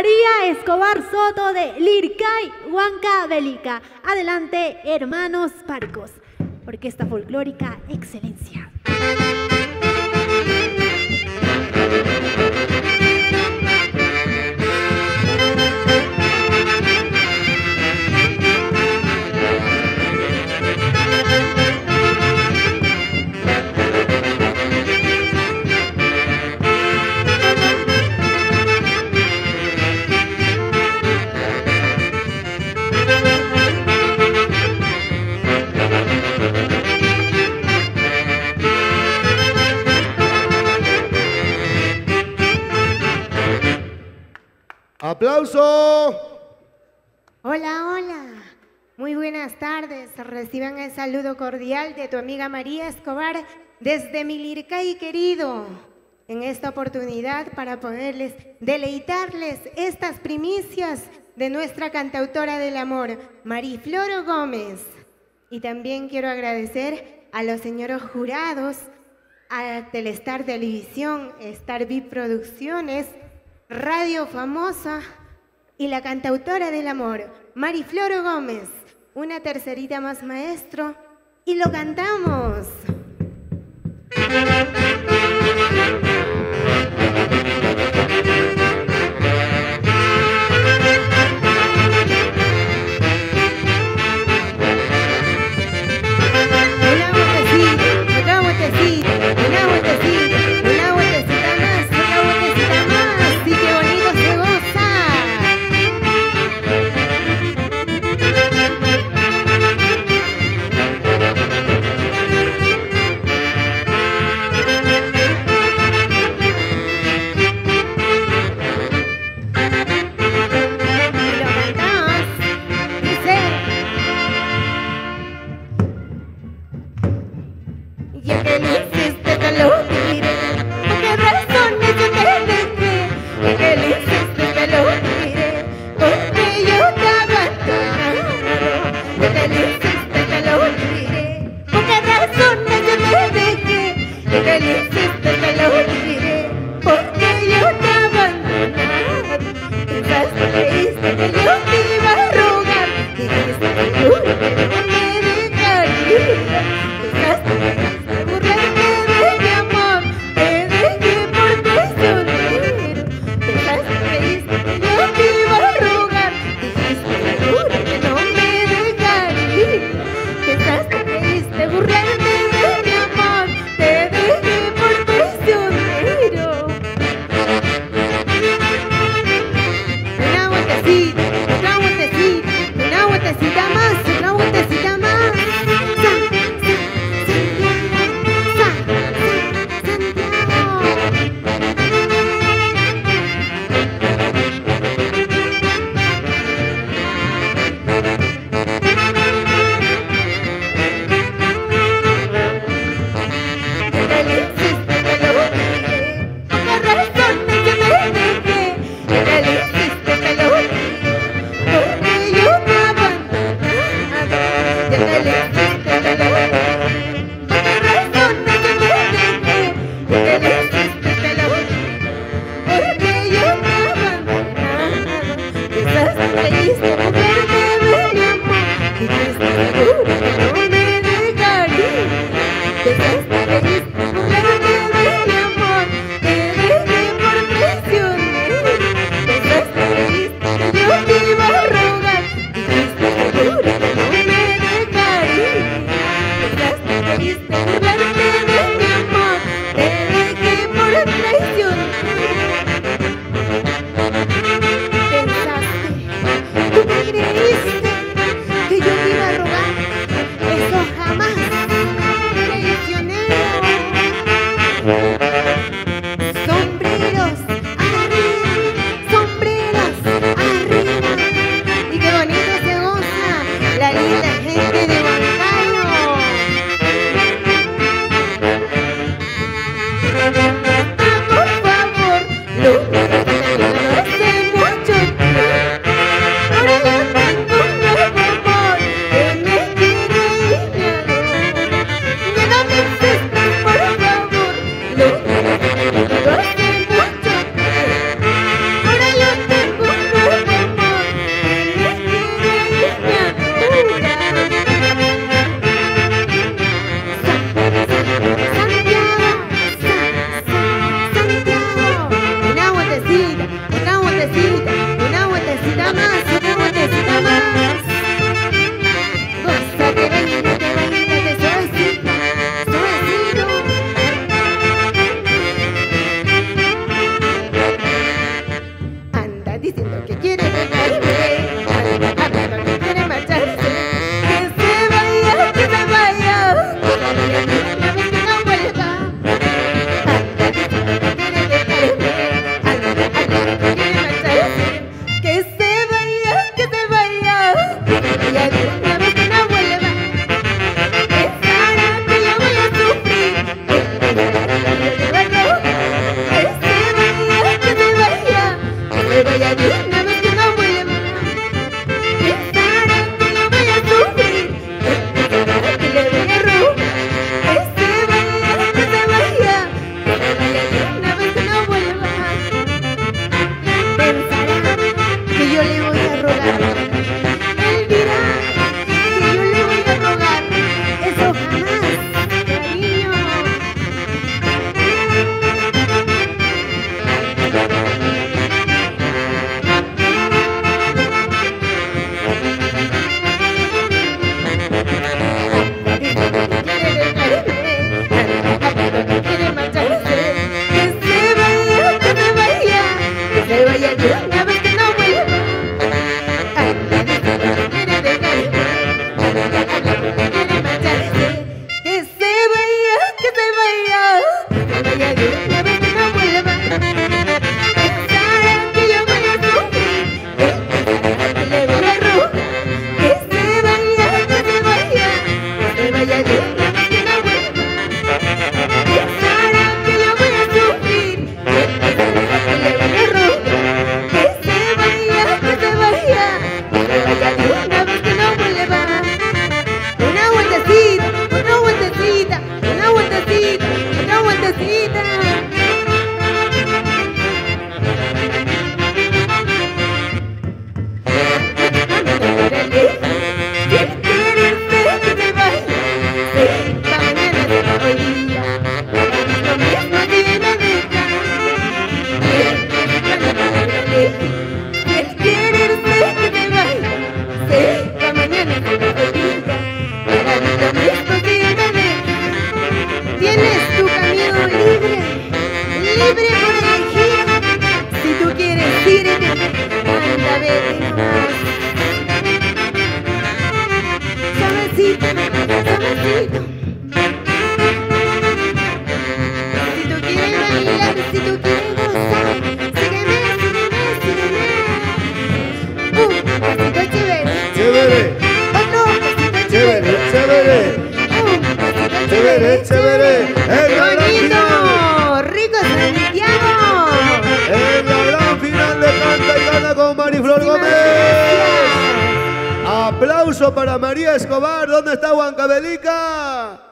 María Escobar Soto de Lircay, Huanca Bélica. Adelante, hermanos parcos. Orquesta Folclórica Excelencia. Muy buenas tardes. Reciban el saludo cordial de tu amiga María Escobar desde Milircay querido. En esta oportunidad para poderles deleitarles estas primicias de nuestra cantautora del amor, Marifloro Gómez. Y también quiero agradecer a los señores jurados, Telestar Televisión, Star VIP Producciones, Radio Famosa y la cantautora del amor, Marifloro Gómez, una tercerita más maestro, y lo cantamos. chévere, chévere. El Toñito, rico Santiago. En la gran final de Canta y Gana con Mariflor Gómez. Aplauso para María Escobar. ¿Dónde está Huancabelica?